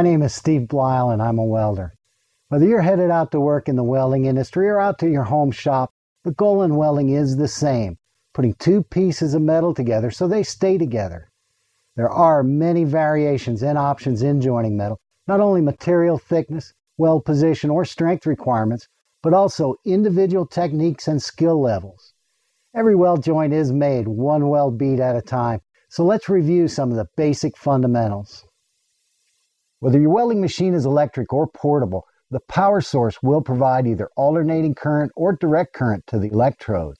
My name is Steve Blyle and I'm a welder. Whether you're headed out to work in the welding industry or out to your home shop, the goal in welding is the same putting two pieces of metal together so they stay together. There are many variations and options in joining metal, not only material thickness, weld position, or strength requirements, but also individual techniques and skill levels. Every weld joint is made one weld bead at a time, so let's review some of the basic fundamentals. Whether your welding machine is electric or portable, the power source will provide either alternating current or direct current to the electrode.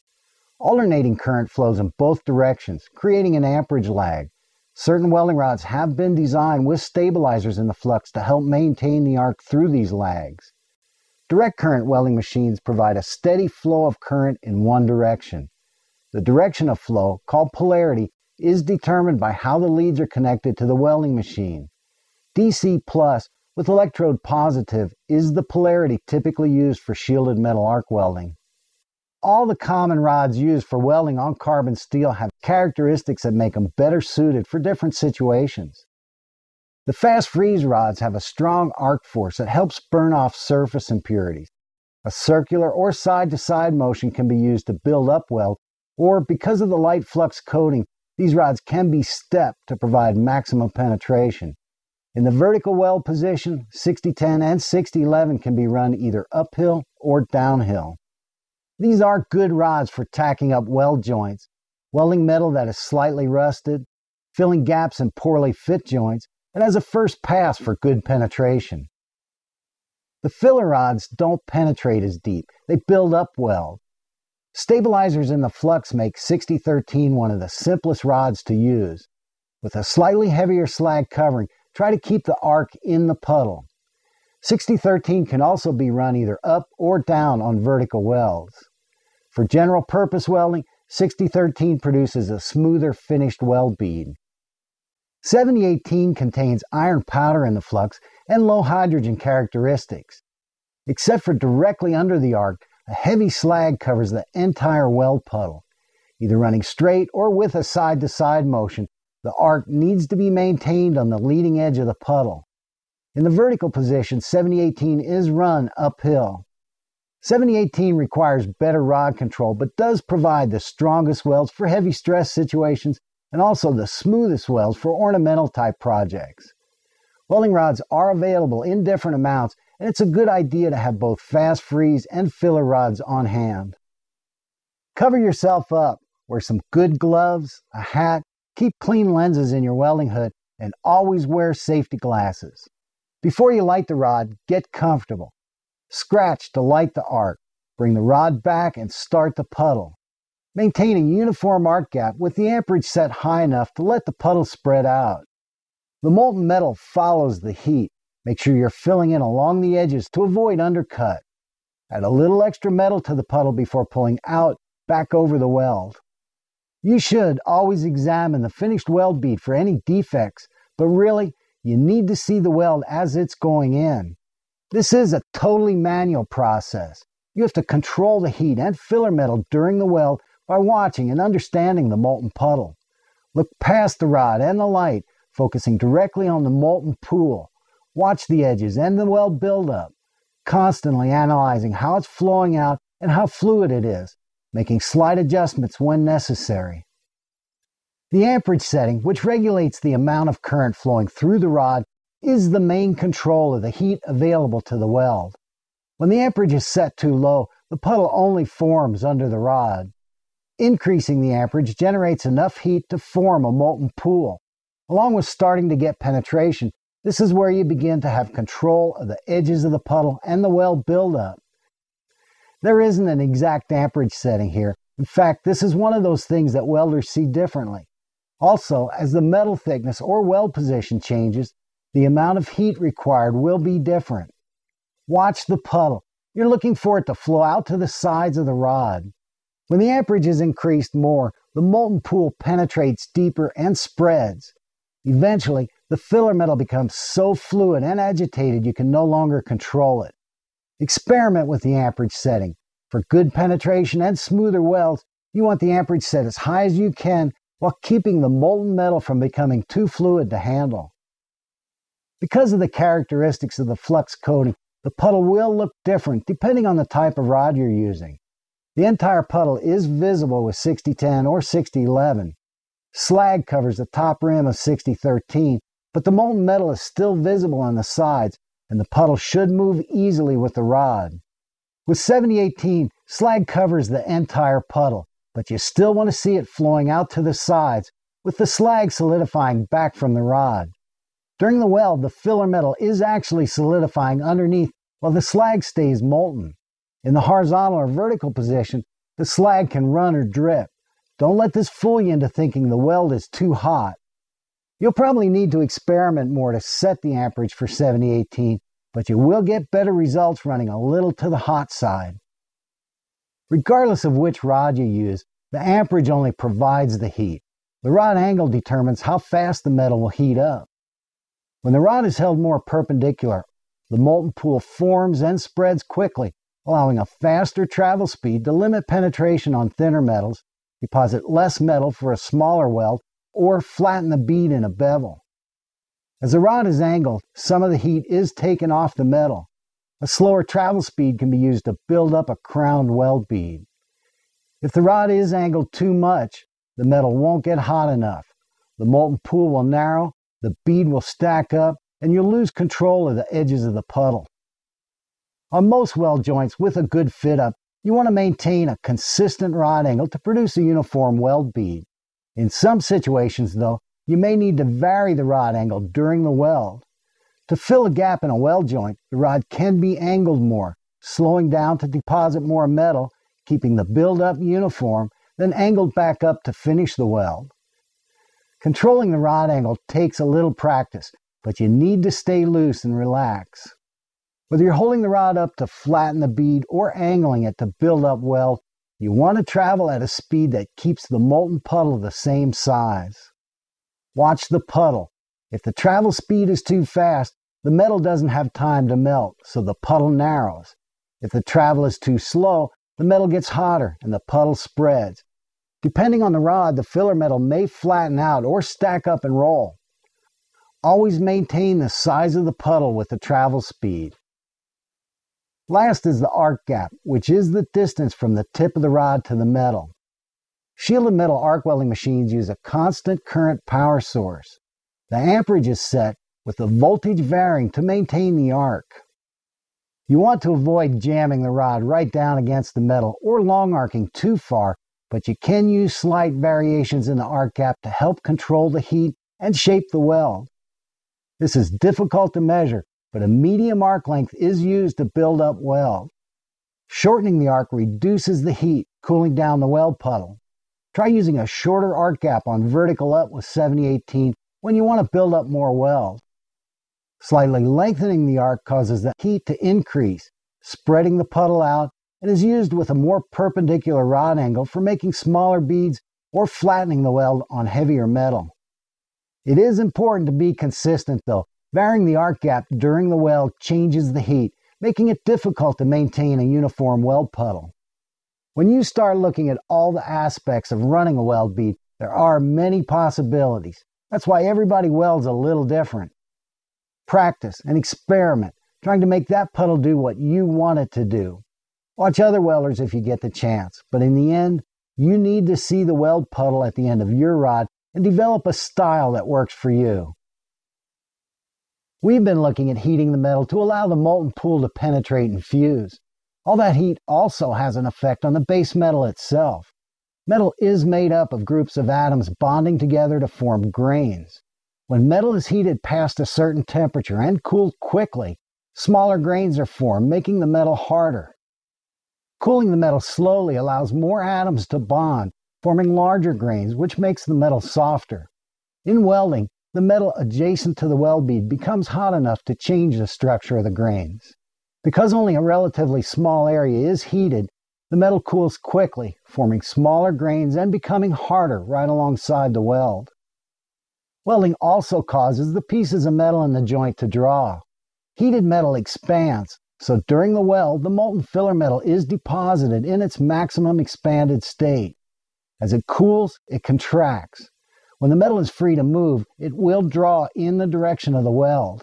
Alternating current flows in both directions, creating an amperage lag. Certain welding rods have been designed with stabilizers in the flux to help maintain the arc through these lags. Direct current welding machines provide a steady flow of current in one direction. The direction of flow, called polarity, is determined by how the leads are connected to the welding machine. DC plus with electrode positive is the polarity typically used for shielded metal arc welding. All the common rods used for welding on carbon steel have characteristics that make them better suited for different situations. The fast freeze rods have a strong arc force that helps burn off surface impurities. A circular or side to side motion can be used to build up weld, or because of the light flux coating, these rods can be stepped to provide maximum penetration. In the vertical weld position, 6010 and 6011 can be run either uphill or downhill. These are good rods for tacking up weld joints, welding metal that is slightly rusted, filling gaps in poorly fit joints, and as a first pass for good penetration. The filler rods don't penetrate as deep, they build up weld. Stabilizers in the flux make 6013 one of the simplest rods to use. With a slightly heavier slag covering, try to keep the arc in the puddle. 6013 can also be run either up or down on vertical welds. For general purpose welding, 6013 produces a smoother finished weld bead. 7018 contains iron powder in the flux and low hydrogen characteristics. Except for directly under the arc, a heavy slag covers the entire weld puddle. Either running straight or with a side to side motion, the arc needs to be maintained on the leading edge of the puddle. In the vertical position, 7018 is run uphill. 7018 requires better rod control, but does provide the strongest welds for heavy stress situations and also the smoothest welds for ornamental type projects. Welding rods are available in different amounts, and it's a good idea to have both fast freeze and filler rods on hand. Cover yourself up, wear some good gloves, a hat, keep clean lenses in your welding hood, and always wear safety glasses. Before you light the rod, get comfortable. Scratch to light the arc. Bring the rod back and start the puddle. Maintain a uniform arc gap with the amperage set high enough to let the puddle spread out. The molten metal follows the heat. Make sure you're filling in along the edges to avoid undercut. Add a little extra metal to the puddle before pulling out back over the weld. You should always examine the finished weld bead for any defects, but really, you need to see the weld as it's going in. This is a totally manual process. You have to control the heat and filler metal during the weld by watching and understanding the molten puddle. Look past the rod and the light, focusing directly on the molten pool. Watch the edges and the weld buildup, constantly analyzing how it's flowing out and how fluid it is, making slight adjustments when necessary. The amperage setting, which regulates the amount of current flowing through the rod, is the main control of the heat available to the weld. When the amperage is set too low, the puddle only forms under the rod. Increasing the amperage generates enough heat to form a molten pool. Along with starting to get penetration, this is where you begin to have control of the edges of the puddle and the weld buildup. There isn't an exact amperage setting here. In fact, this is one of those things that welders see differently. Also, as the metal thickness or weld position changes, the amount of heat required will be different. Watch the puddle. You're looking for it to flow out to the sides of the rod. When the amperage is increased more, the molten pool penetrates deeper and spreads. Eventually, the filler metal becomes so fluid and agitated you can no longer control it. Experiment with the amperage setting. For good penetration and smoother welds, you want the amperage set as high as you can while keeping the molten metal from becoming too fluid to handle. Because of the characteristics of the flux coating, the puddle will look different depending on the type of rod you're using. The entire puddle is visible with 6010 or 6011. Slag covers the top rim of 6013, but the molten metal is still visible on the sides, and the puddle should move easily with the rod. With 7018, slag covers the entire puddle, but you still want to see it flowing out to the sides, with the slag solidifying back from the rod. During the weld, the filler metal is actually solidifying underneath while the slag stays molten. In the horizontal or vertical position, the slag can run or drip. Don't let this fool you into thinking the weld is too hot. You'll probably need to experiment more to set the amperage for 7018, but you will get better results running a little to the hot side. Regardless of which rod you use, the amperage only provides the heat. The rod angle determines how fast the metal will heat up. When the rod is held more perpendicular, the molten pool forms and spreads quickly, allowing a faster travel speed to limit penetration on thinner metals, deposit less metal for a smaller weld, or flatten the bead in a bevel. As the rod is angled, some of the heat is taken off the metal. A slower travel speed can be used to build up a crowned weld bead. If the rod is angled too much, the metal won't get hot enough. The molten pool will narrow, the bead will stack up, and you'll lose control of the edges of the puddle. On most weld joints with a good fit up, you want to maintain a consistent rod angle to produce a uniform weld bead. In some situations, though, you may need to vary the rod angle during the weld. To fill a gap in a weld joint, the rod can be angled more, slowing down to deposit more metal, keeping the buildup uniform, then angled back up to finish the weld. Controlling the rod angle takes a little practice, but you need to stay loose and relax. Whether you're holding the rod up to flatten the bead or angling it to build up weld, you want to travel at a speed that keeps the molten puddle the same size. Watch the puddle. If the travel speed is too fast, the metal doesn't have time to melt, so the puddle narrows. If the travel is too slow, the metal gets hotter and the puddle spreads. Depending on the rod, the filler metal may flatten out or stack up and roll. Always maintain the size of the puddle with the travel speed. Last is the arc gap, which is the distance from the tip of the rod to the metal. Shielded metal arc welding machines use a constant current power source. The amperage is set with the voltage varying to maintain the arc. You want to avoid jamming the rod right down against the metal or long arcing too far, but you can use slight variations in the arc gap to help control the heat and shape the weld. This is difficult to measure, but a medium arc length is used to build up weld. Shortening the arc reduces the heat, cooling down the weld puddle. Try using a shorter arc gap on vertical up with 7018 when you want to build up more weld. Slightly lengthening the arc causes the heat to increase, spreading the puddle out, and is used with a more perpendicular rod angle for making smaller beads or flattening the weld on heavier metal. It is important to be consistent though, Varying the arc gap during the weld changes the heat, making it difficult to maintain a uniform weld puddle. When you start looking at all the aspects of running a weld bead, there are many possibilities. That's why everybody welds a little different. Practice and experiment, trying to make that puddle do what you want it to do. Watch other welders if you get the chance, but in the end, you need to see the weld puddle at the end of your rod and develop a style that works for you. We've been looking at heating the metal to allow the molten pool to penetrate and fuse. All that heat also has an effect on the base metal itself. Metal is made up of groups of atoms bonding together to form grains. When metal is heated past a certain temperature and cooled quickly, smaller grains are formed, making the metal harder. Cooling the metal slowly allows more atoms to bond, forming larger grains, which makes the metal softer. In welding, the metal adjacent to the weld bead becomes hot enough to change the structure of the grains. Because only a relatively small area is heated, the metal cools quickly, forming smaller grains and becoming harder right alongside the weld. Welding also causes the pieces of metal in the joint to draw. Heated metal expands, so during the weld, the molten filler metal is deposited in its maximum expanded state. As it cools, it contracts. When the metal is free to move, it will draw in the direction of the weld.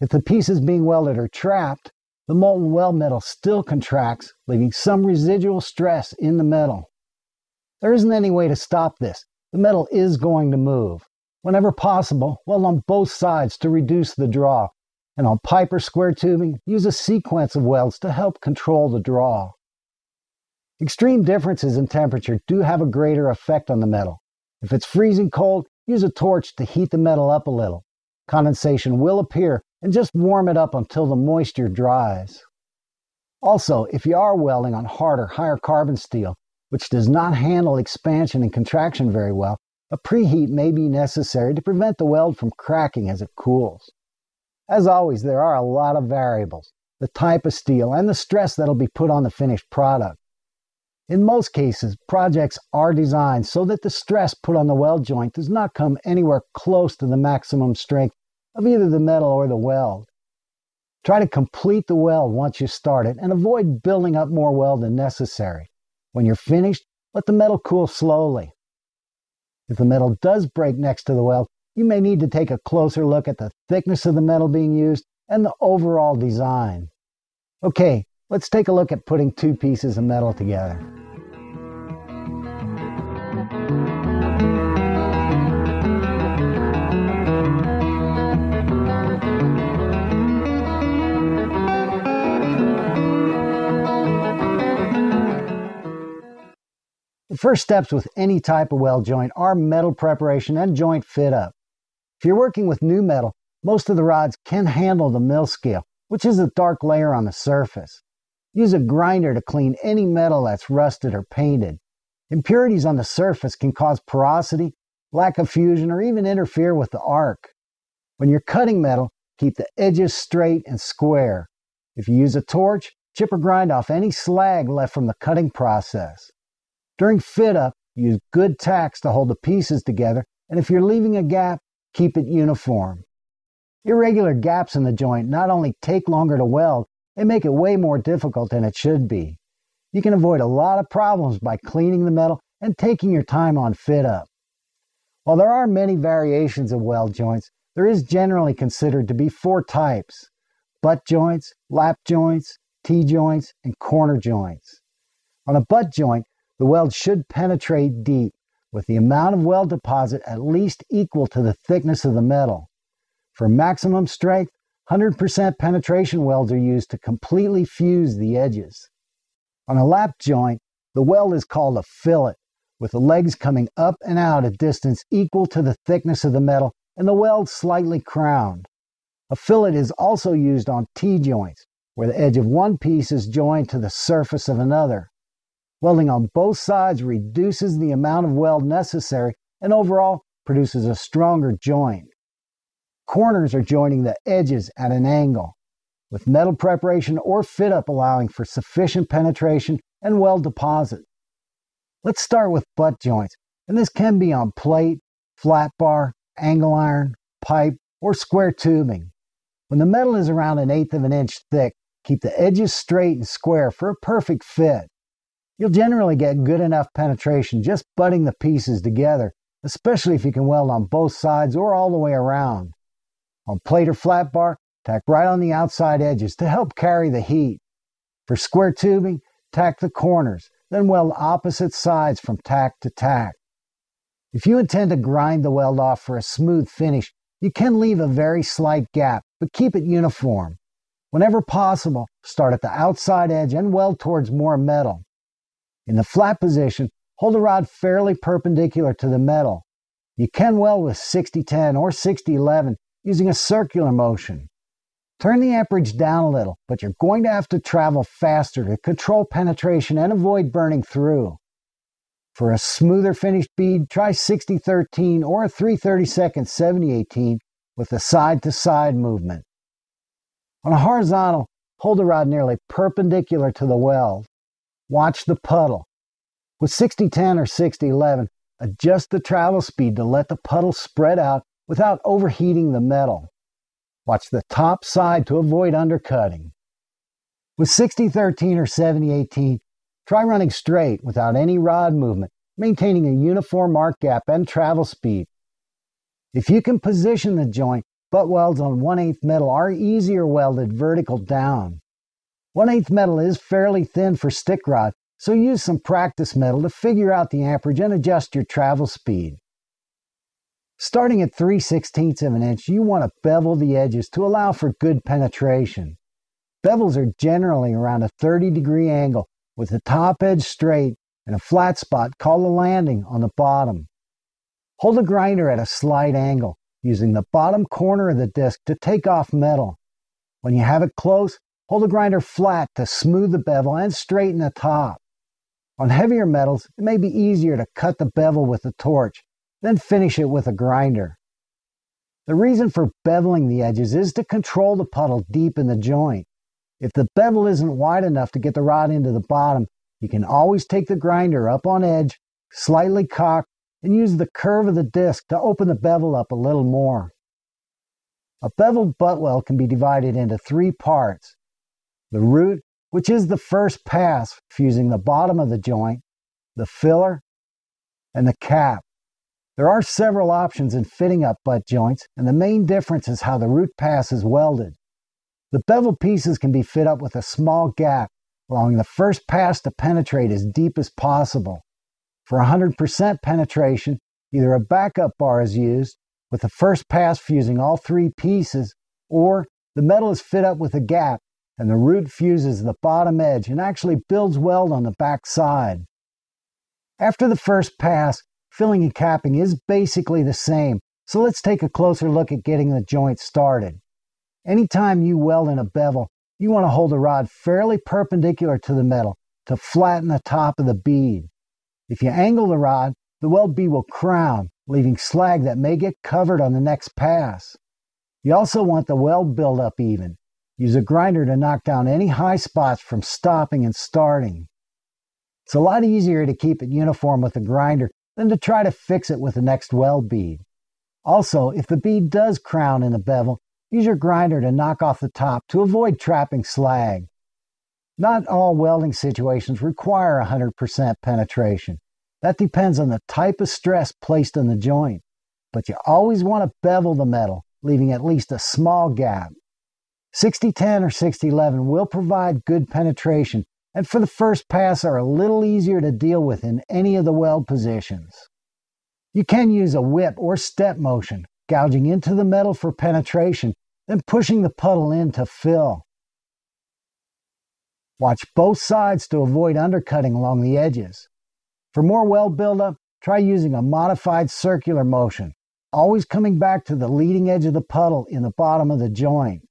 If the pieces being welded are trapped, the molten weld metal still contracts, leaving some residual stress in the metal. There isn't any way to stop this. The metal is going to move. Whenever possible, weld on both sides to reduce the draw. And on pipe or square tubing, use a sequence of welds to help control the draw. Extreme differences in temperature do have a greater effect on the metal. If it's freezing cold, use a torch to heat the metal up a little. Condensation will appear and just warm it up until the moisture dries. Also, if you are welding on harder, higher carbon steel, which does not handle expansion and contraction very well, a preheat may be necessary to prevent the weld from cracking as it cools. As always, there are a lot of variables, the type of steel and the stress that'll be put on the finished product. In most cases, projects are designed so that the stress put on the weld joint does not come anywhere close to the maximum strength of either the metal or the weld. Try to complete the weld once you start it and avoid building up more weld than necessary. When you're finished, let the metal cool slowly. If the metal does break next to the weld, you may need to take a closer look at the thickness of the metal being used and the overall design. Okay, let's take a look at putting two pieces of metal together. The first steps with any type of weld joint are metal preparation and joint fit up. If you're working with new metal, most of the rods can handle the mill scale, which is a dark layer on the surface. Use a grinder to clean any metal that's rusted or painted. Impurities on the surface can cause porosity, lack of fusion, or even interfere with the arc. When you're cutting metal, keep the edges straight and square. If you use a torch, chip or grind off any slag left from the cutting process. During fit up, use good tacks to hold the pieces together, and if you're leaving a gap, keep it uniform. Irregular gaps in the joint not only take longer to weld, they make it way more difficult than it should be. You can avoid a lot of problems by cleaning the metal and taking your time on fit up. While there are many variations of weld joints, there is generally considered to be four types butt joints, lap joints, T joints, and corner joints. On a butt joint, the weld should penetrate deep, with the amount of weld deposit at least equal to the thickness of the metal. For maximum strength, 100% penetration welds are used to completely fuse the edges. On a lap joint, the weld is called a fillet, with the legs coming up and out a distance equal to the thickness of the metal and the weld slightly crowned. A fillet is also used on T joints, where the edge of one piece is joined to the surface of another. Welding on both sides reduces the amount of weld necessary and overall produces a stronger joint. Corners are joining the edges at an angle, with metal preparation or fit up allowing for sufficient penetration and weld deposit. Let's start with butt joints, and this can be on plate, flat bar, angle iron, pipe, or square tubing. When the metal is around an eighth of an inch thick, keep the edges straight and square for a perfect fit. You'll generally get good enough penetration just butting the pieces together, especially if you can weld on both sides or all the way around. On plate or flat bar, tack right on the outside edges to help carry the heat. For square tubing, tack the corners, then weld opposite sides from tack to tack. If you intend to grind the weld off for a smooth finish, you can leave a very slight gap, but keep it uniform. Whenever possible, start at the outside edge and weld towards more metal. In the flat position, hold the rod fairly perpendicular to the metal. You can weld with 60-10 or 60-11 using a circular motion. Turn the amperage down a little, but you're going to have to travel faster to control penetration and avoid burning through. For a smoother finished bead, try 60-13 or a 332nd 70-18 with a side-to-side movement. On a horizontal, hold the rod nearly perpendicular to the weld. Watch the puddle. With 60-10 or 60-11, adjust the travel speed to let the puddle spread out without overheating the metal. Watch the top side to avoid undercutting. With 60-13 or 70-18, try running straight without any rod movement, maintaining a uniform arc gap and travel speed. If you can position the joint, Butt welds on 1 8 metal are easier welded vertical down. 1 8 metal is fairly thin for stick rod, so use some practice metal to figure out the amperage and adjust your travel speed. Starting at 3 16ths of an inch, you want to bevel the edges to allow for good penetration. Bevels are generally around a 30 degree angle with the top edge straight and a flat spot called a landing on the bottom. Hold the grinder at a slight angle, using the bottom corner of the disc to take off metal. When you have it close, hold the grinder flat to smooth the bevel and straighten the top. On heavier metals, it may be easier to cut the bevel with a torch, then finish it with a grinder. The reason for beveling the edges is to control the puddle deep in the joint. If the bevel isn't wide enough to get the rod into the bottom, you can always take the grinder up on edge, slightly cock, and use the curve of the disc to open the bevel up a little more. A beveled butt weld can be divided into three parts. The root, which is the first pass fusing the bottom of the joint, the filler, and the cap. There are several options in fitting up butt joints, and the main difference is how the root pass is welded. The bevel pieces can be fit up with a small gap, allowing the first pass to penetrate as deep as possible. For 100% penetration, either a backup bar is used, with the first pass fusing all three pieces, or the metal is fit up with a gap and the root fuses the bottom edge and actually builds weld on the back side. After the first pass, Filling and capping is basically the same, so let's take a closer look at getting the joint started. Anytime you weld in a bevel, you want to hold the rod fairly perpendicular to the metal to flatten the top of the bead. If you angle the rod, the weld bead will crown, leaving slag that may get covered on the next pass. You also want the weld buildup even. Use a grinder to knock down any high spots from stopping and starting. It's a lot easier to keep it uniform with a grinder than to try to fix it with the next weld bead. Also, if the bead does crown in the bevel, use your grinder to knock off the top to avoid trapping slag. Not all welding situations require 100% penetration. That depends on the type of stress placed on the joint. But you always want to bevel the metal, leaving at least a small gap. 6010 or 6011 will provide good penetration and for the first pass are a little easier to deal with in any of the weld positions. You can use a whip or step motion, gouging into the metal for penetration, then pushing the puddle in to fill. Watch both sides to avoid undercutting along the edges. For more weld buildup, try using a modified circular motion, always coming back to the leading edge of the puddle in the bottom of the joint.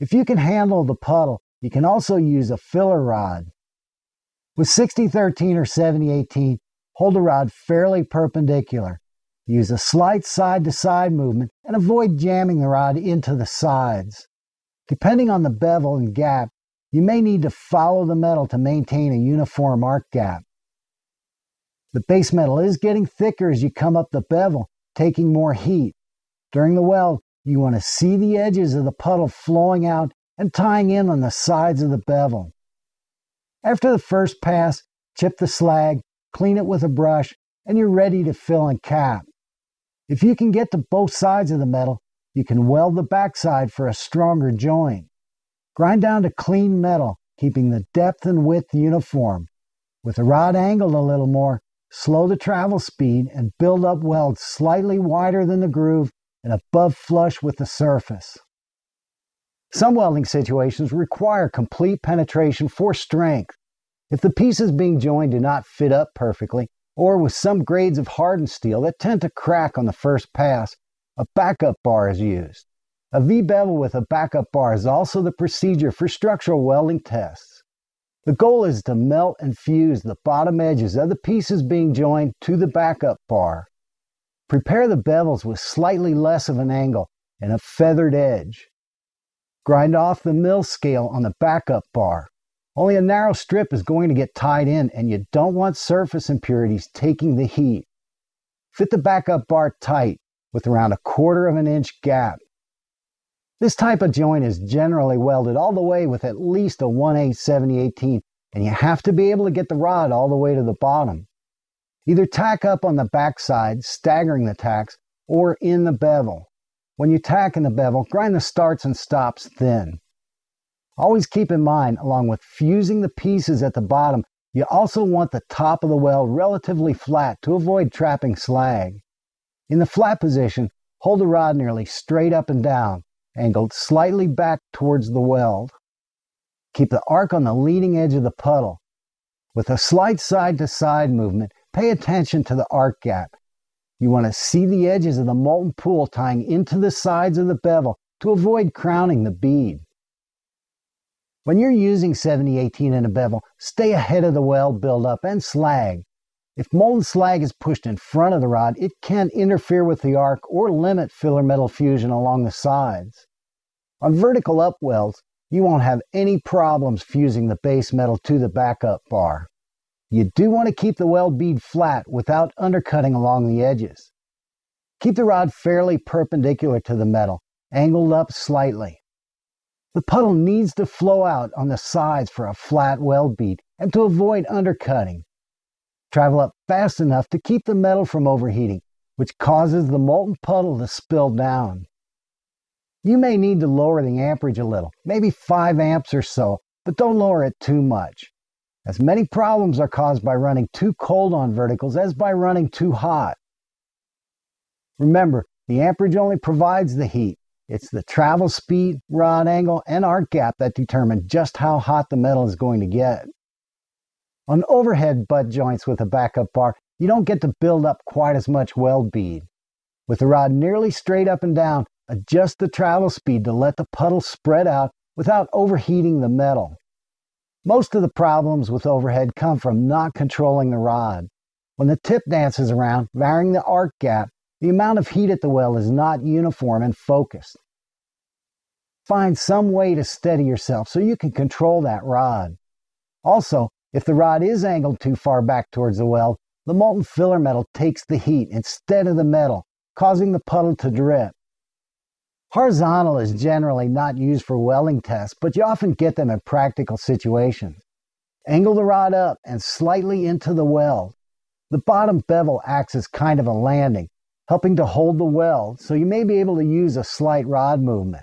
If you can handle the puddle, you can also use a filler rod. With 6013 or 7018, hold the rod fairly perpendicular. Use a slight side to side movement and avoid jamming the rod into the sides. Depending on the bevel and gap, you may need to follow the metal to maintain a uniform arc gap. The base metal is getting thicker as you come up the bevel, taking more heat. During the weld, you want to see the edges of the puddle flowing out and tying in on the sides of the bevel. After the first pass, chip the slag, clean it with a brush, and you're ready to fill and cap. If you can get to both sides of the metal, you can weld the backside for a stronger joint. Grind down to clean metal, keeping the depth and width uniform. With the rod angled a little more, slow the travel speed and build up welds slightly wider than the groove and above flush with the surface. Some welding situations require complete penetration for strength. If the pieces being joined do not fit up perfectly, or with some grades of hardened steel that tend to crack on the first pass, a backup bar is used. A V-bevel with a backup bar is also the procedure for structural welding tests. The goal is to melt and fuse the bottom edges of the pieces being joined to the backup bar. Prepare the bevels with slightly less of an angle and a feathered edge. Grind off the mill scale on the backup bar. Only a narrow strip is going to get tied in and you don't want surface impurities taking the heat. Fit the backup bar tight with around a quarter of an inch gap. This type of joint is generally welded all the way with at least a 1 8 70 18 and you have to be able to get the rod all the way to the bottom. Either tack up on the backside, staggering the tacks, or in the bevel. when you tack in the bevel, grind the starts and stops thin. Always keep in mind, along with fusing the pieces at the bottom, you also want the top of the weld relatively flat to avoid trapping slag. In the flat position, hold the rod nearly straight up and down, angled slightly back towards the weld. Keep the arc on the leading edge of the puddle. With a slight side to side movement, pay attention to the arc gap you want to see the edges of the molten pool tying into the sides of the bevel to avoid crowning the bead. When you're using 7018 in a bevel, stay ahead of the weld buildup and slag. If molten slag is pushed in front of the rod, it can interfere with the arc or limit filler metal fusion along the sides. On vertical up welds, you won't have any problems fusing the base metal to the backup bar. You do want to keep the weld bead flat without undercutting along the edges. Keep the rod fairly perpendicular to the metal, angled up slightly. The puddle needs to flow out on the sides for a flat weld bead and to avoid undercutting. Travel up fast enough to keep the metal from overheating, which causes the molten puddle to spill down. You may need to lower the amperage a little, maybe 5 amps or so, but don't lower it too much as many problems are caused by running too cold on verticals as by running too hot. Remember, the amperage only provides the heat. It's the travel speed, rod angle, and arc gap that determine just how hot the metal is going to get. On overhead butt joints with a backup bar, you don't get to build up quite as much weld bead. With the rod nearly straight up and down, adjust the travel speed to let the puddle spread out without overheating the metal. Most of the problems with overhead come from not controlling the rod. When the tip dances around, varying the arc gap, the amount of heat at the well is not uniform and focused. Find some way to steady yourself so you can control that rod. Also, if the rod is angled too far back towards the weld, the molten filler metal takes the heat instead of the metal, causing the puddle to drip. Horizontal is generally not used for welding tests, but you often get them in practical situations. Angle the rod up and slightly into the weld. The bottom bevel acts as kind of a landing, helping to hold the weld, so you may be able to use a slight rod movement.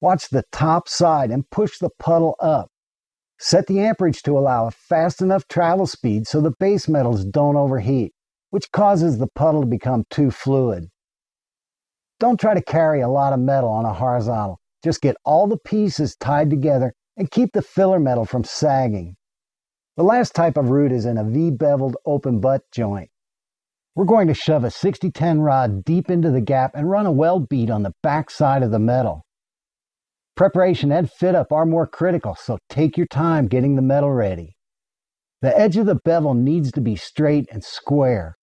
Watch the top side and push the puddle up. Set the amperage to allow a fast enough travel speed so the base metals don't overheat, which causes the puddle to become too fluid. Don't try to carry a lot of metal on a horizontal. Just get all the pieces tied together and keep the filler metal from sagging. The last type of root is in a V-beveled open butt joint. We're going to shove a 60-10 rod deep into the gap and run a weld bead on the back side of the metal. Preparation and fit up are more critical, so take your time getting the metal ready. The edge of the bevel needs to be straight and square.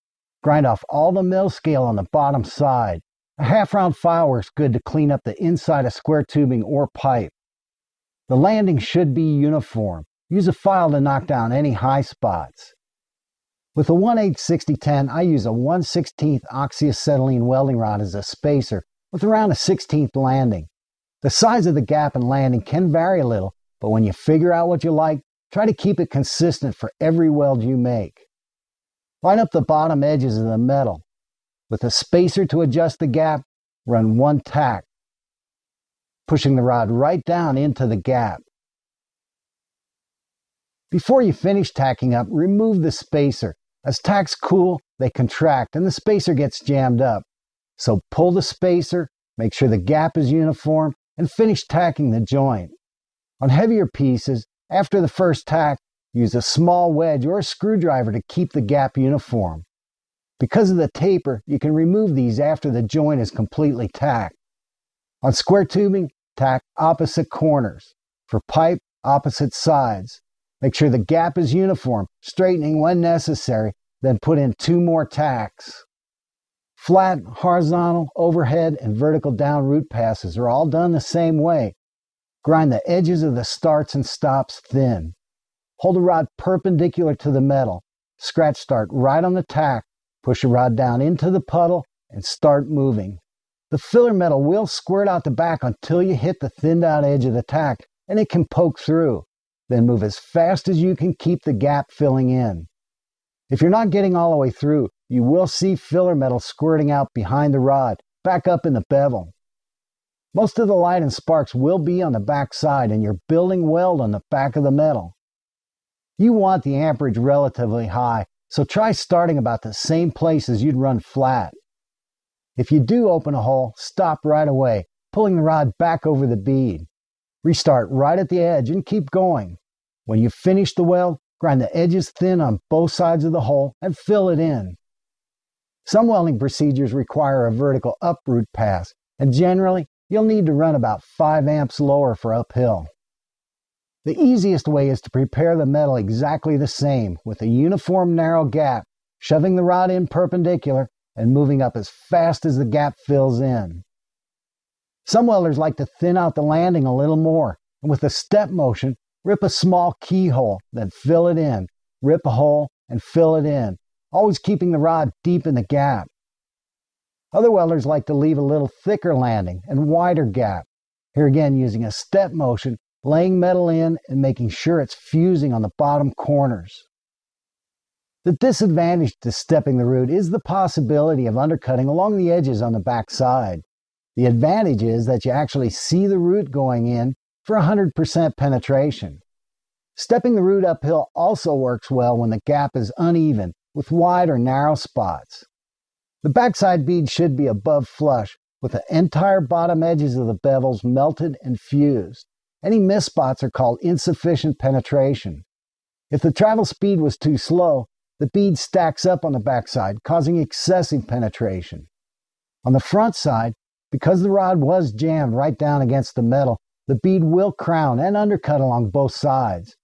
Grind off all the mill scale on the bottom side. A half round file works good to clean up the inside of square tubing or pipe. The landing should be uniform. Use a file to knock down any high spots. With a 1 8 60 10, I use a 1 16th oxyacetylene welding rod as a spacer with around a 16th landing. The size of the gap and landing can vary a little, but when you figure out what you like, try to keep it consistent for every weld you make. Line up the bottom edges of the metal. With a spacer to adjust the gap, run one tack, pushing the rod right down into the gap. Before you finish tacking up, remove the spacer. As tacks cool, they contract and the spacer gets jammed up. So pull the spacer, make sure the gap is uniform, and finish tacking the joint. On heavier pieces, after the first tack, use a small wedge or a screwdriver to keep the gap uniform. Because of the taper, you can remove these after the joint is completely tacked. On square tubing, tack opposite corners. For pipe, opposite sides. Make sure the gap is uniform, straightening when necessary, then put in two more tacks. Flat, horizontal, overhead, and vertical down root passes are all done the same way. Grind the edges of the starts and stops thin. Hold the rod perpendicular to the metal. Scratch start right on the tack Push the rod down into the puddle and start moving. The filler metal will squirt out the back until you hit the thinned out edge of the tack and it can poke through. Then move as fast as you can keep the gap filling in. If you're not getting all the way through, you will see filler metal squirting out behind the rod, back up in the bevel. Most of the light and sparks will be on the back side and you're building weld on the back of the metal. You want the amperage relatively high, so try starting about the same place as you'd run flat. If you do open a hole, stop right away, pulling the rod back over the bead. Restart right at the edge and keep going. When you finish the weld, grind the edges thin on both sides of the hole and fill it in. Some welding procedures require a vertical uproot pass, and generally you'll need to run about 5 amps lower for uphill. The easiest way is to prepare the metal exactly the same with a uniform narrow gap, shoving the rod in perpendicular and moving up as fast as the gap fills in. Some welders like to thin out the landing a little more, and with a step motion, rip a small keyhole, then fill it in, rip a hole, and fill it in, always keeping the rod deep in the gap. Other welders like to leave a little thicker landing and wider gap, here again using a step motion, laying metal in and making sure it's fusing on the bottom corners. The disadvantage to stepping the root is the possibility of undercutting along the edges on the back side. The advantage is that you actually see the root going in for 100% penetration. Stepping the root uphill also works well when the gap is uneven with wide or narrow spots. The backside bead should be above flush with the entire bottom edges of the bevels melted and fused. Any miss spots are called insufficient penetration. If the travel speed was too slow, the bead stacks up on the backside, causing excessive penetration. On the front side, because the rod was jammed right down against the metal, the bead will crown and undercut along both sides.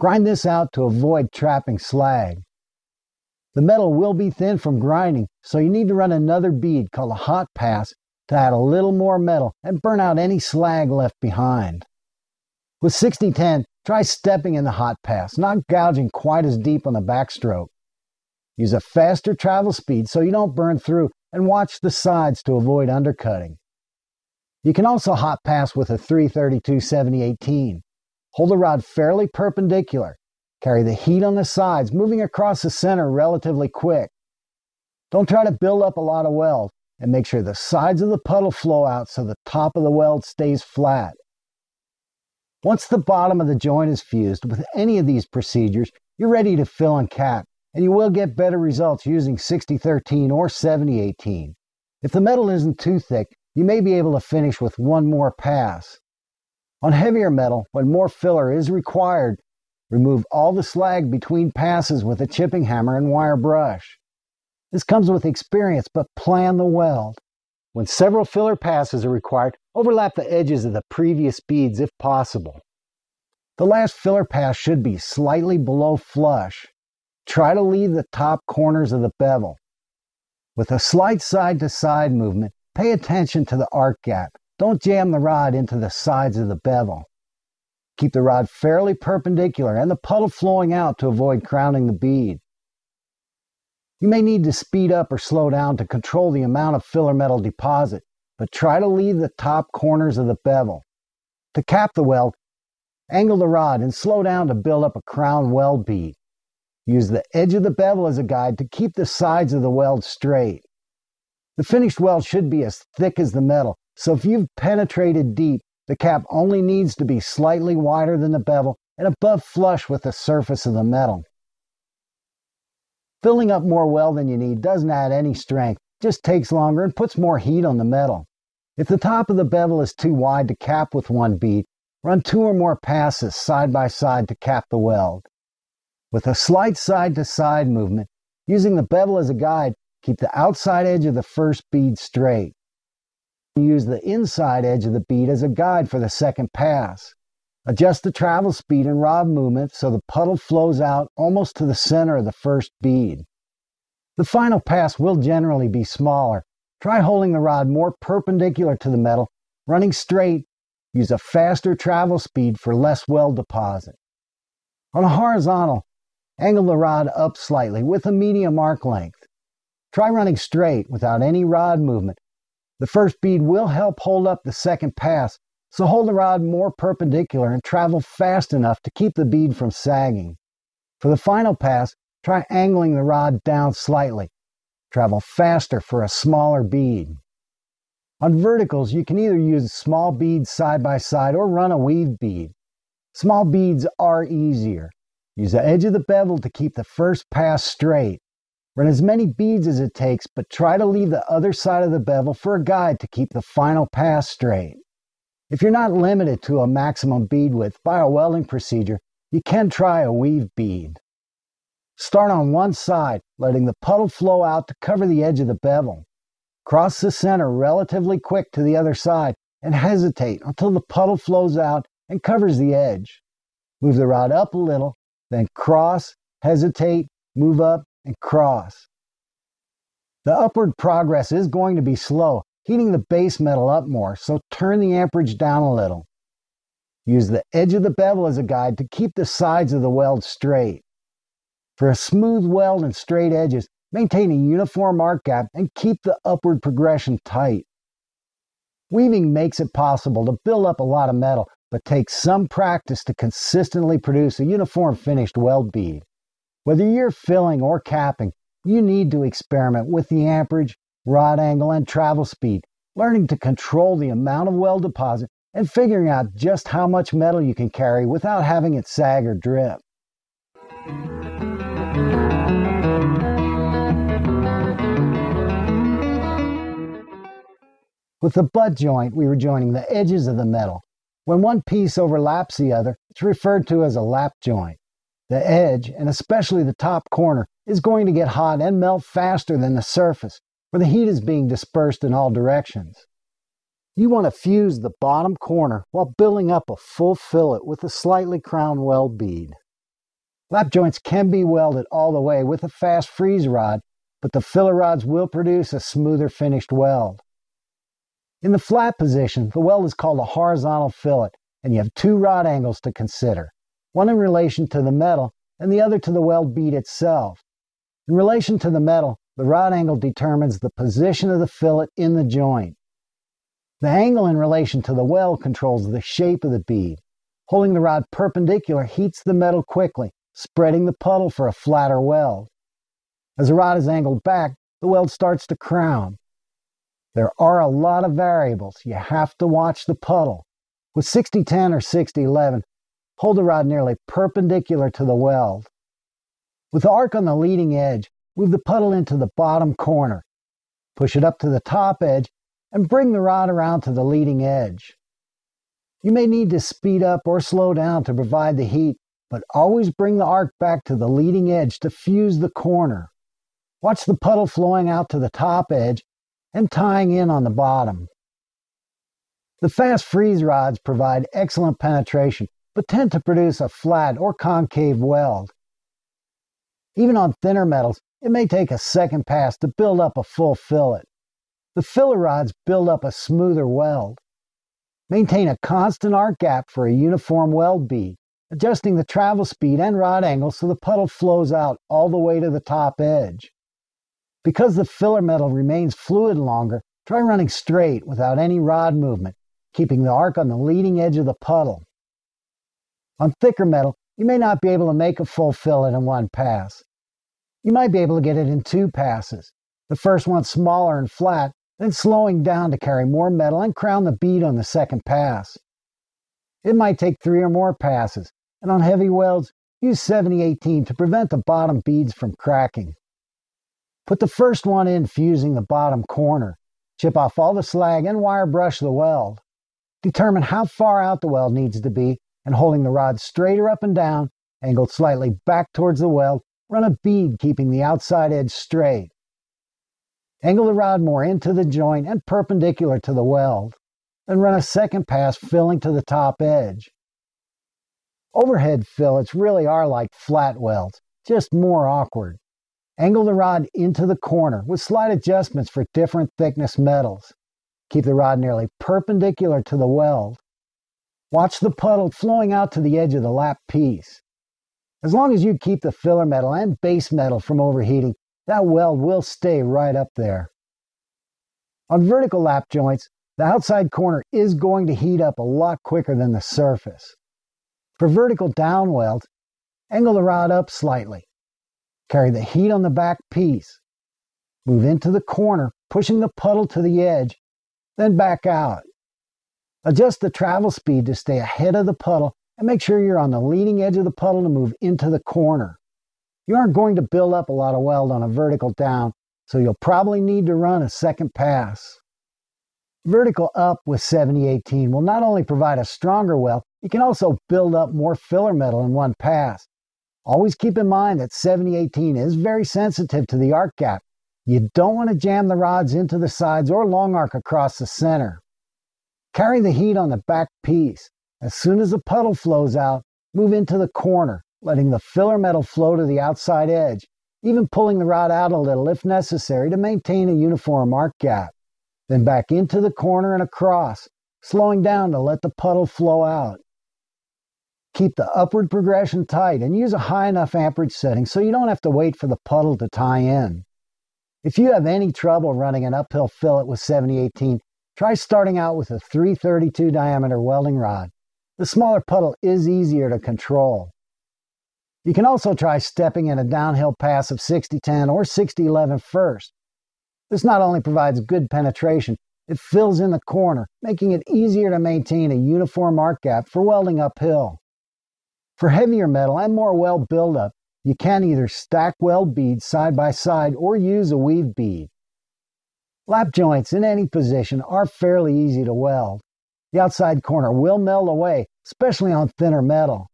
Grind this out to avoid trapping slag. The metal will be thin from grinding, so you need to run another bead called a hot pass to add a little more metal and burn out any slag left behind. With 6010, try stepping in the hot pass, not gouging quite as deep on the backstroke. Use a faster travel speed so you don't burn through and watch the sides to avoid undercutting. You can also hot pass with a 332 7018. Hold the rod fairly perpendicular. Carry the heat on the sides, moving across the center relatively quick. Don't try to build up a lot of weld and make sure the sides of the puddle flow out so the top of the weld stays flat. Once the bottom of the joint is fused with any of these procedures, you're ready to fill and cap and you will get better results using 6013 or 7018. If the metal isn't too thick, you may be able to finish with one more pass. On heavier metal, when more filler is required, remove all the slag between passes with a chipping hammer and wire brush. This comes with experience, but plan the weld. When several filler passes are required, overlap the edges of the previous beads if possible. The last filler pass should be slightly below flush. Try to leave the top corners of the bevel. With a slight side to side movement, pay attention to the arc gap. Don't jam the rod into the sides of the bevel. Keep the rod fairly perpendicular and the puddle flowing out to avoid crowning the bead. You may need to speed up or slow down to control the amount of filler metal deposit, but try to leave the top corners of the bevel. To cap the weld, angle the rod and slow down to build up a crown weld bead. Use the edge of the bevel as a guide to keep the sides of the weld straight. The finished weld should be as thick as the metal, so if you've penetrated deep, the cap only needs to be slightly wider than the bevel and above flush with the surface of the metal. Filling up more weld than you need doesn't add any strength, just takes longer and puts more heat on the metal. If the top of the bevel is too wide to cap with one bead, run two or more passes side by side to cap the weld. With a slight side to side movement, using the bevel as a guide, keep the outside edge of the first bead straight. Use the inside edge of the bead as a guide for the second pass. Adjust the travel speed and rod movement so the puddle flows out almost to the center of the first bead. The final pass will generally be smaller. Try holding the rod more perpendicular to the metal, running straight. Use a faster travel speed for less weld deposit. On a horizontal, Angle the rod up slightly with a medium arc length. Try running straight without any rod movement. The first bead will help hold up the second pass, so hold the rod more perpendicular and travel fast enough to keep the bead from sagging. For the final pass, try angling the rod down slightly. Travel faster for a smaller bead. On verticals, you can either use small beads side by side or run a weave bead. Small beads are easier. Use the edge of the bevel to keep the first pass straight. Run as many beads as it takes, but try to leave the other side of the bevel for a guide to keep the final pass straight. If you're not limited to a maximum bead width by a welding procedure, you can try a weave bead. Start on one side, letting the puddle flow out to cover the edge of the bevel. Cross the center relatively quick to the other side and hesitate until the puddle flows out and covers the edge. Move the rod up a little, then cross, hesitate, move up, and cross. The upward progress is going to be slow, heating the base metal up more, so turn the amperage down a little. Use the edge of the bevel as a guide to keep the sides of the weld straight. For a smooth weld and straight edges, maintain a uniform arc gap and keep the upward progression tight. Weaving makes it possible to build up a lot of metal, but takes some practice to consistently produce a uniform finished weld bead. Whether you're filling or capping, you need to experiment with the amperage, rod angle, and travel speed, learning to control the amount of weld deposit and figuring out just how much metal you can carry without having it sag or drip. With the butt joint, we were joining the edges of the metal. When one piece overlaps the other, it's referred to as a lap joint. The edge, and especially the top corner, is going to get hot and melt faster than the surface, where the heat is being dispersed in all directions. You want to fuse the bottom corner while building up a full fillet with a slightly crowned weld bead. Lap joints can be welded all the way with a fast freeze rod, but the filler rods will produce a smoother finished weld. In the flat position, the weld is called a horizontal fillet, and you have two rod angles to consider, one in relation to the metal and the other to the weld bead itself. In relation to the metal, the rod angle determines the position of the fillet in the joint. The angle in relation to the weld controls the shape of the bead. Holding the rod perpendicular heats the metal quickly, spreading the puddle for a flatter weld. As the rod is angled back, the weld starts to crown. There are a lot of variables. You have to watch the puddle. With 60-10 or 60-11, hold the rod nearly perpendicular to the weld. With the arc on the leading edge, Move the puddle into the bottom corner. Push it up to the top edge and bring the rod around to the leading edge. You may need to speed up or slow down to provide the heat, but always bring the arc back to the leading edge to fuse the corner. Watch the puddle flowing out to the top edge and tying in on the bottom. The fast freeze rods provide excellent penetration, but tend to produce a flat or concave weld. Even on thinner metals, it may take a second pass to build up a full fillet. The filler rods build up a smoother weld. Maintain a constant arc gap for a uniform weld bead, adjusting the travel speed and rod angle so the puddle flows out all the way to the top edge. Because the filler metal remains fluid longer, try running straight without any rod movement, keeping the arc on the leading edge of the puddle. On thicker metal, you may not be able to make a full fillet in one pass. You might be able to get it in two passes. The first one smaller and flat, then slowing down to carry more metal and crown the bead on the second pass. It might take three or more passes, and on heavy welds, use 7018 to prevent the bottom beads from cracking. Put the first one in fusing the bottom corner. Chip off all the slag and wire brush the weld. Determine how far out the weld needs to be and holding the rod straighter up and down, angled slightly back towards the weld, Run a bead keeping the outside edge straight. Angle the rod more into the joint and perpendicular to the weld. Then run a second pass filling to the top edge. Overhead fillets really are like flat welds, just more awkward. Angle the rod into the corner with slight adjustments for different thickness metals. Keep the rod nearly perpendicular to the weld. Watch the puddle flowing out to the edge of the lap piece. As long as you keep the filler metal and base metal from overheating, that weld will stay right up there. On vertical lap joints, the outside corner is going to heat up a lot quicker than the surface. For vertical down welds, angle the rod up slightly. Carry the heat on the back piece. Move into the corner, pushing the puddle to the edge, then back out. Adjust the travel speed to stay ahead of the puddle and make sure you're on the leading edge of the puddle to move into the corner. You aren't going to build up a lot of weld on a vertical down, so you'll probably need to run a second pass. Vertical up with 7018 will not only provide a stronger weld, you can also build up more filler metal in one pass. Always keep in mind that 7018 is very sensitive to the arc gap. You don't want to jam the rods into the sides or long arc across the center. Carry the heat on the back piece. As soon as the puddle flows out, move into the corner, letting the filler metal flow to the outside edge, even pulling the rod out a little if necessary to maintain a uniform arc gap. Then back into the corner and across, slowing down to let the puddle flow out. Keep the upward progression tight and use a high enough amperage setting so you don't have to wait for the puddle to tie in. If you have any trouble running an uphill fillet with 7018, try starting out with a 332 diameter welding rod. The smaller puddle is easier to control. You can also try stepping in a downhill pass of 6010 or 6011 first. This not only provides good penetration, it fills in the corner, making it easier to maintain a uniform arc gap for welding uphill. For heavier metal and more weld buildup, you can either stack weld beads side by side or use a weave bead. Lap joints in any position are fairly easy to weld. The outside corner will melt away, especially on thinner metal.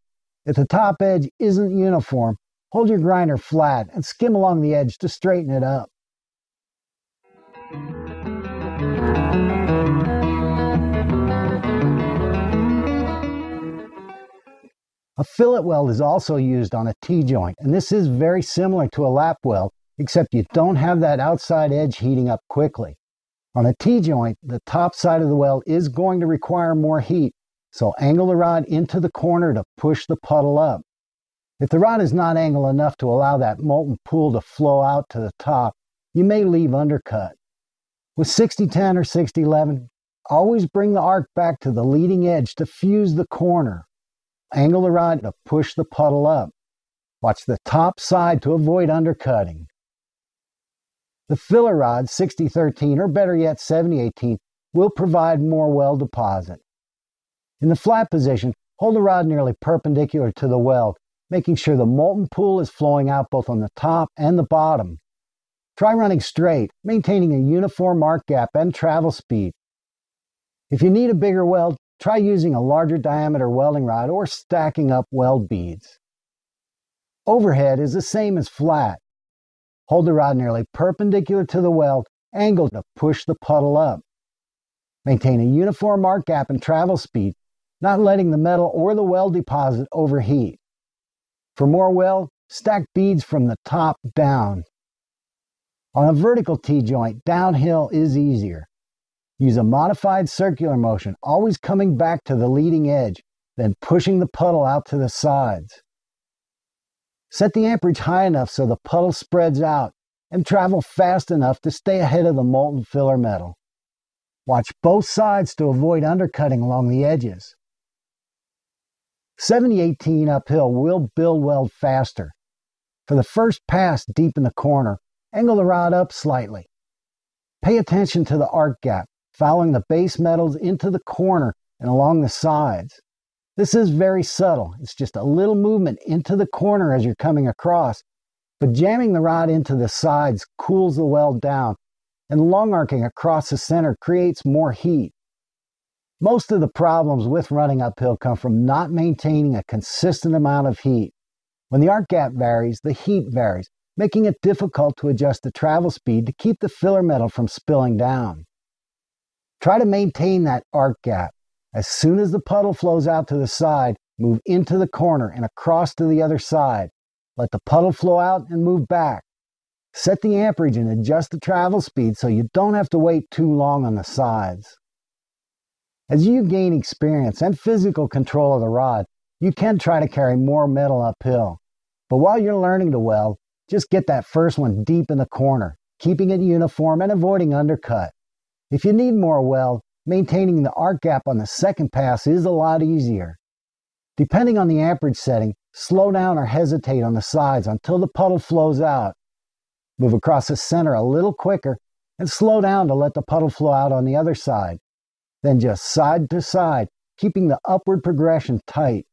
If the top edge isn't uniform, hold your grinder flat and skim along the edge to straighten it up. A fillet weld is also used on a T-joint, and this is very similar to a lap weld, except you don't have that outside edge heating up quickly. On a T-joint, the top side of the weld is going to require more heat, so angle the rod into the corner to push the puddle up. If the rod is not angled enough to allow that molten pool to flow out to the top, you may leave undercut. With 6010 or 6011, always bring the arc back to the leading edge to fuse the corner. Angle the rod to push the puddle up. Watch the top side to avoid undercutting. The filler rod 6013 or better yet 7018 will provide more weld deposit. In the flat position, hold the rod nearly perpendicular to the weld, making sure the molten pool is flowing out both on the top and the bottom. Try running straight, maintaining a uniform arc gap and travel speed. If you need a bigger weld, Try using a larger diameter welding rod or stacking up weld beads. Overhead is the same as flat. Hold the rod nearly perpendicular to the weld, angled to push the puddle up. Maintain a uniform arc gap and travel speed, not letting the metal or the weld deposit overheat. For more weld, stack beads from the top down. On a vertical T-joint, downhill is easier. Use a modified circular motion, always coming back to the leading edge, then pushing the puddle out to the sides. Set the amperage high enough so the puddle spreads out and travel fast enough to stay ahead of the molten filler metal. Watch both sides to avoid undercutting along the edges. 7018 uphill will build weld faster. For the first pass deep in the corner, angle the rod up slightly. Pay attention to the arc gap following the base metals into the corner and along the sides. This is very subtle. It's just a little movement into the corner as you're coming across, but jamming the rod into the sides cools the weld down, and long arcing across the center creates more heat. Most of the problems with running uphill come from not maintaining a consistent amount of heat. When the arc gap varies, the heat varies, making it difficult to adjust the travel speed to keep the filler metal from spilling down. Try to maintain that arc gap. As soon as the puddle flows out to the side, move into the corner and across to the other side. Let the puddle flow out and move back. Set the amperage and adjust the travel speed so you don't have to wait too long on the sides. As you gain experience and physical control of the rod, you can try to carry more metal uphill. But while you're learning to weld, just get that first one deep in the corner, keeping it uniform and avoiding undercut. If you need more weld, maintaining the arc gap on the second pass is a lot easier. Depending on the amperage setting, slow down or hesitate on the sides until the puddle flows out. Move across the center a little quicker, and slow down to let the puddle flow out on the other side. Then just side to side, keeping the upward progression tight.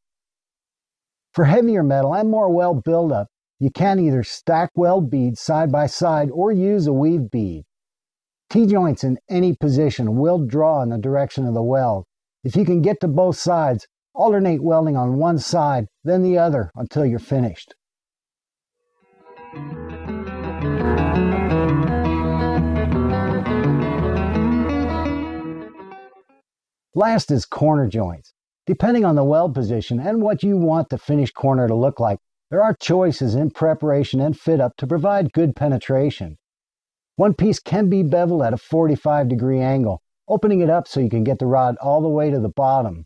For heavier metal and more weld buildup, you can either stack weld beads side by side or use a weave bead. T-joints in any position will draw in the direction of the weld. If you can get to both sides, alternate welding on one side, then the other until you're finished. Last is corner joints. Depending on the weld position and what you want the finished corner to look like, there are choices in preparation and fit up to provide good penetration. One piece can be beveled at a 45 degree angle, opening it up so you can get the rod all the way to the bottom.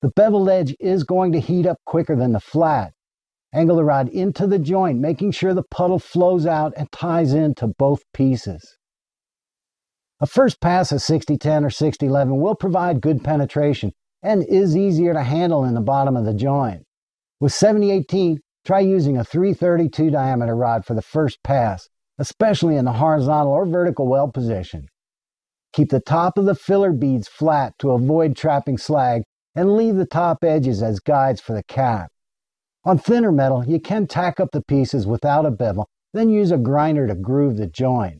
The beveled edge is going to heat up quicker than the flat. Angle the rod into the joint, making sure the puddle flows out and ties into both pieces. A first pass of 6010 or 6011 will provide good penetration and is easier to handle in the bottom of the joint. With 7018, try using a 332 diameter rod for the first pass, especially in the horizontal or vertical weld position. Keep the top of the filler beads flat to avoid trapping slag and leave the top edges as guides for the cap. On thinner metal, you can tack up the pieces without a bevel, then use a grinder to groove the joint.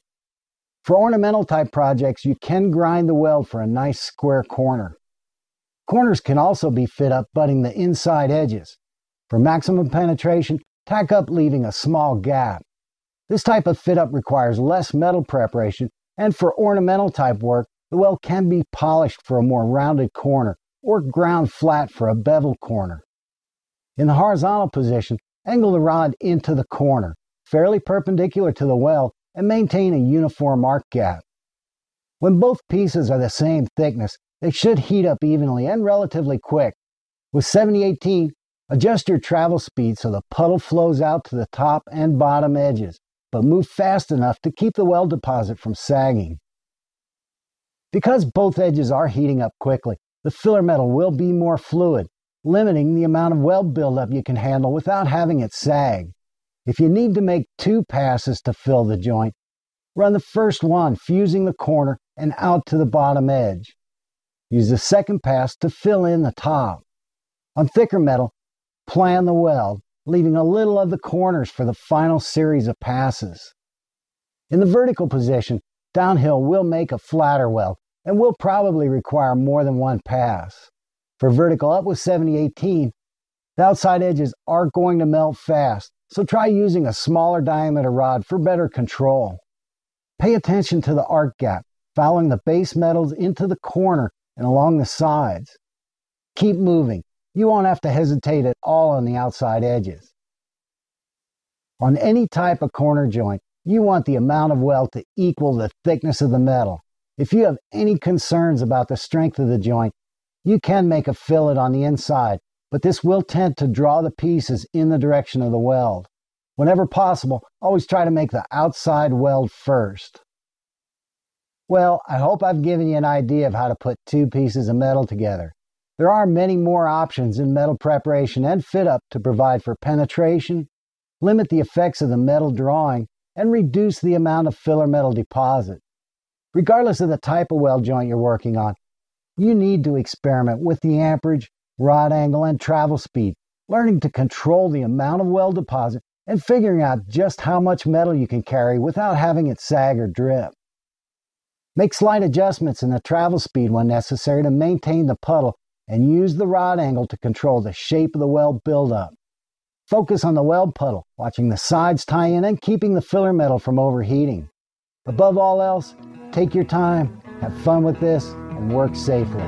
For ornamental type projects, you can grind the weld for a nice square corner. Corners can also be fit up butting the inside edges. For maximum penetration, tack up leaving a small gap. This type of fit up requires less metal preparation, and for ornamental type work, the weld can be polished for a more rounded corner or ground flat for a bevel corner. In the horizontal position, angle the rod into the corner, fairly perpendicular to the weld, and maintain a uniform arc gap. When both pieces are the same thickness, they should heat up evenly and relatively quick. With 7018, adjust your travel speed so the puddle flows out to the top and bottom edges, but move fast enough to keep the weld deposit from sagging. Because both edges are heating up quickly, the filler metal will be more fluid, limiting the amount of weld buildup you can handle without having it sag. If you need to make two passes to fill the joint, run the first one fusing the corner and out to the bottom edge. Use the second pass to fill in the top. On thicker metal, plan the weld, leaving a little of the corners for the final series of passes. In the vertical position, downhill will make a flatter weld and will probably require more than one pass. For vertical up with 70 18, the outside edges are going to melt fast, so try using a smaller diameter rod for better control. Pay attention to the arc gap, following the base metals into the corner and along the sides. Keep moving. You won't have to hesitate at all on the outside edges. On any type of corner joint, you want the amount of weld to equal the thickness of the metal. If you have any concerns about the strength of the joint, you can make a fillet on the inside but this will tend to draw the pieces in the direction of the weld. Whenever possible, always try to make the outside weld first. Well, I hope I've given you an idea of how to put two pieces of metal together. There are many more options in metal preparation and fit up to provide for penetration, limit the effects of the metal drawing, and reduce the amount of filler metal deposit. Regardless of the type of weld joint you're working on, you need to experiment with the amperage rod angle, and travel speed, learning to control the amount of weld deposit, and figuring out just how much metal you can carry without having it sag or drip. Make slight adjustments in the travel speed when necessary to maintain the puddle and use the rod angle to control the shape of the weld buildup. Focus on the weld puddle, watching the sides tie in and keeping the filler metal from overheating. Above all else, take your time, have fun with this, and work safely.